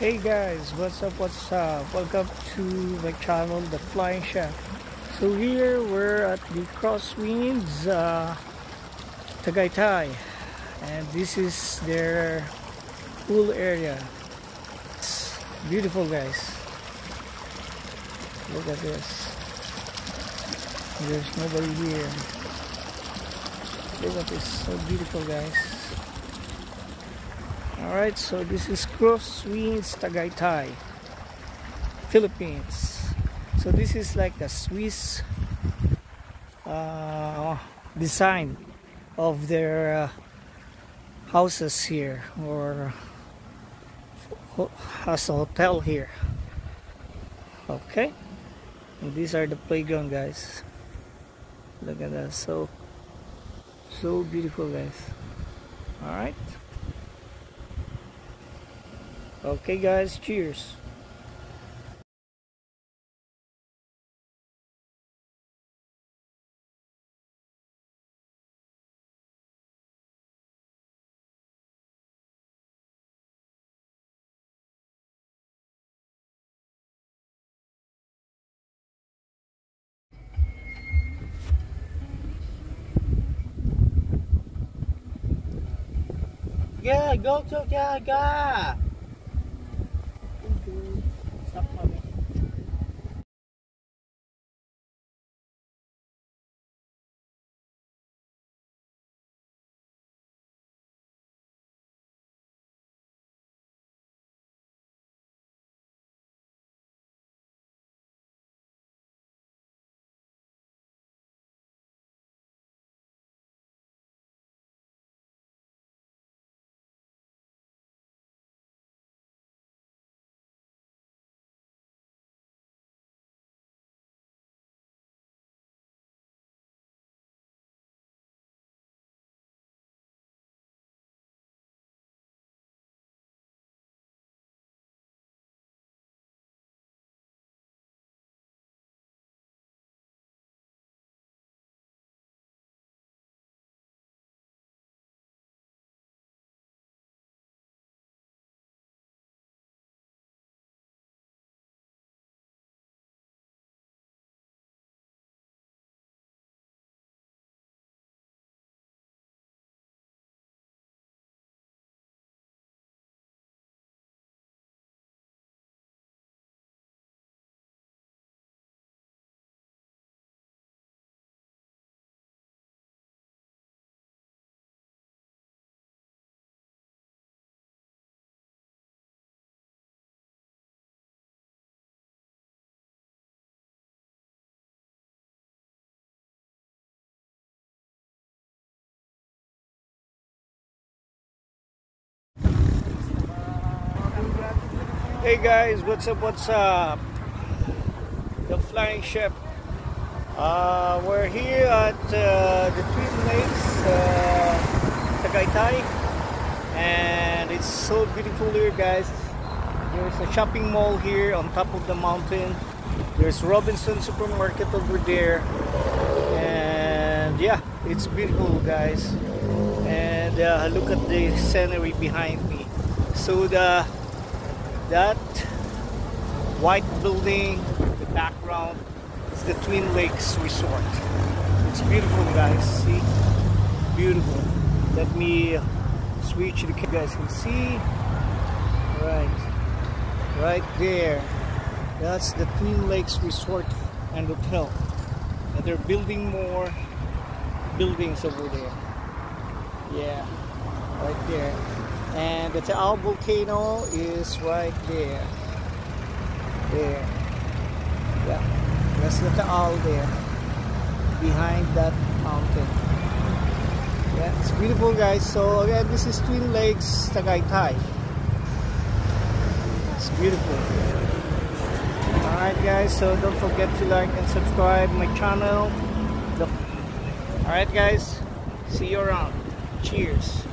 Hey guys, what's up, what's up? Welcome to my channel, The Flying Chef. So here we're at the Crosswinds uh, Tagaytay and this is their pool area. It's beautiful guys. Look at this. There's nobody here. Look at this, so beautiful guys. Alright, so this is Crosswinds Tagaytay, Philippines. So this is like a Swiss uh, design of their uh, houses here or has a hotel here. Okay, and these are the playground guys. Look at that, so so beautiful guys. Alright. Okay guys, cheers. Yeah, go to Gaga. Hey guys, what's up, what's up? The Flying Chef. Uh, we're here at uh, the Twin Lakes, uh, Tagaytay. And it's so beautiful here guys. There's a shopping mall here on top of the mountain. There's Robinson Supermarket over there. And yeah, it's beautiful guys. And uh, look at the scenery behind me. So the that white building in the background is the Twin Lakes Resort. It's beautiful guys. See? Beautiful. Let me switch the you guys can see? Right. Right there. That's the Twin Lakes Resort and Hotel. And they're building more buildings over there. Yeah. Right there and the Taal volcano is right there. There. Yeah. That's the Taal there. Behind that mountain. Yeah it's beautiful guys. So again this is Twin Lakes Tagaytay. It's beautiful. Alright guys so don't forget to like and subscribe my channel. Alright guys. See you around. Cheers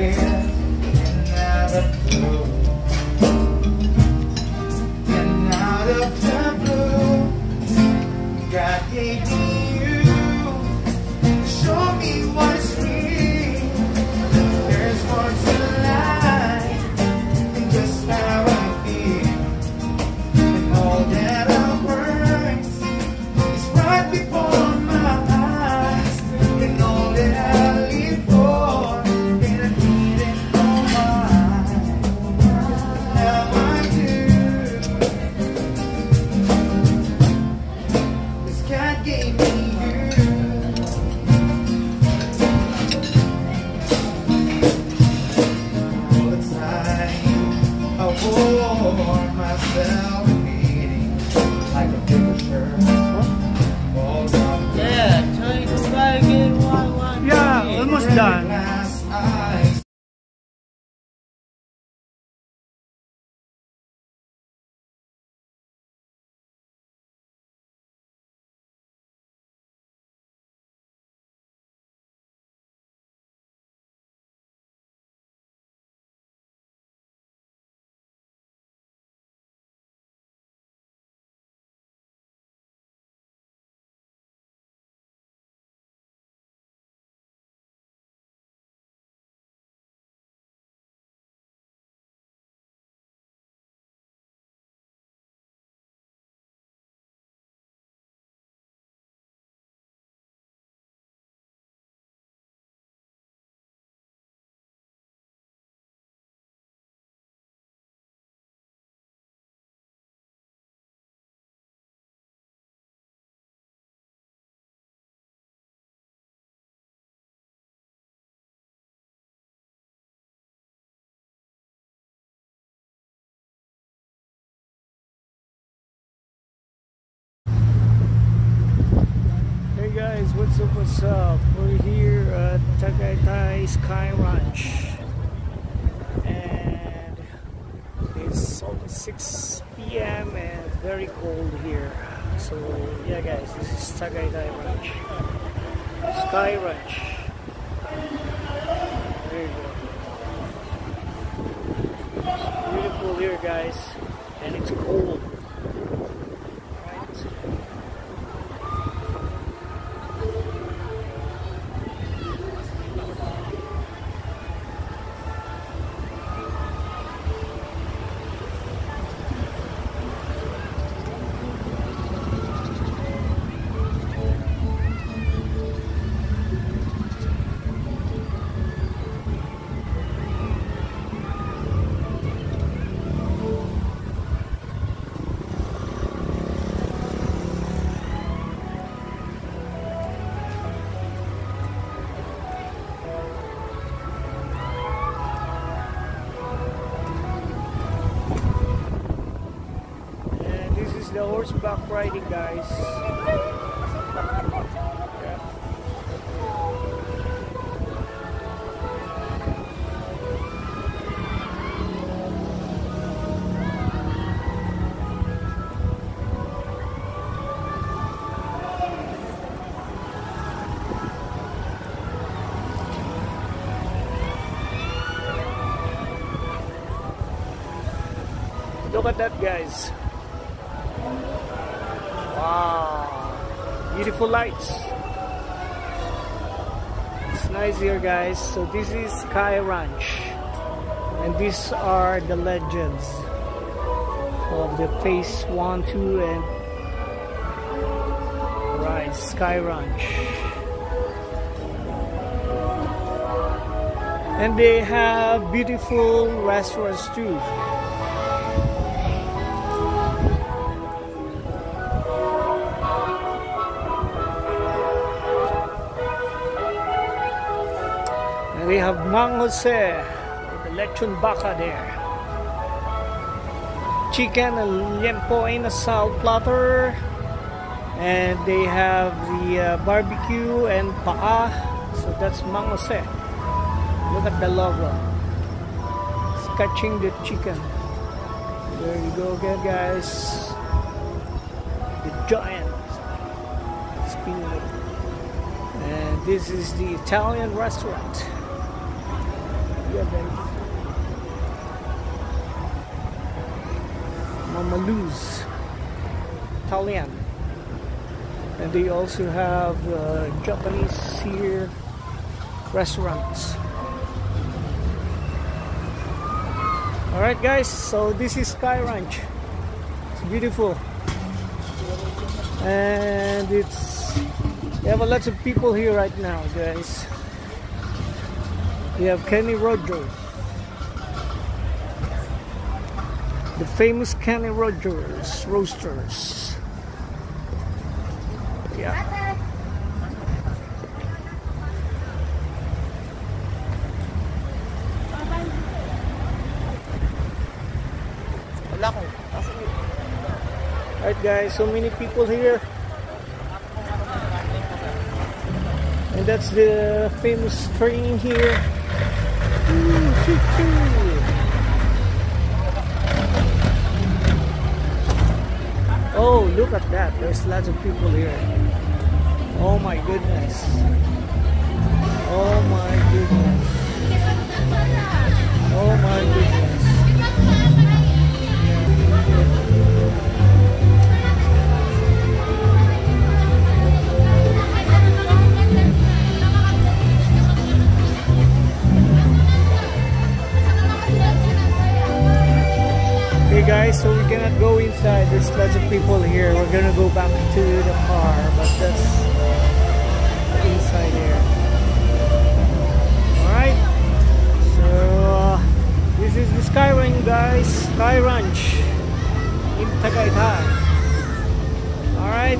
bed what's up. We're here at Tagaytay Sky Ranch and it's almost 6 p.m. and very cold here. So yeah guys, this is Tagaytay Ranch. Sky Ranch. There you go. It's beautiful here guys and it's cold. Horseback riding, guys. Look at that, guys. Wow. Beautiful lights. It's nice here, guys. So this is Sky Ranch. And these are the legends of the phase 1, 2, and right, Sky Ranch. And they have beautiful restaurants too. We have Mang Jose, the lechon baka there. Chicken and liempo inasal platter. And they have the uh, barbecue and paa. So that's Mang Jose. Look at the logo. Catching the chicken. There you go again, guys. The giant. And this is the Italian restaurant. Yeah, guys. Mama Lou's Italian. And they also have uh, Japanese here restaurants. Alright guys, so this is Sky Ranch. It's beautiful. And it's we have a lot of people here right now, guys. We have Kenny Rogers. The famous Kenny Rogers Roasters. Yeah. Alright guys, so many people here. And that's the famous train here. Oh, look at that. There's lots of people here. Oh my goodness. Oh my goodness. Oh my goodness. Guys, so we cannot go inside. There's lots of people here. We're gonna go back to the car, but that's inside here. Alright. So uh, this is the Sky Ranch guys. Sky Ranch in Tagaytay. Alright.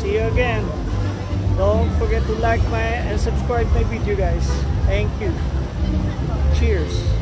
See you again. Don't forget to like my and subscribe my video guys. Thank you. Cheers.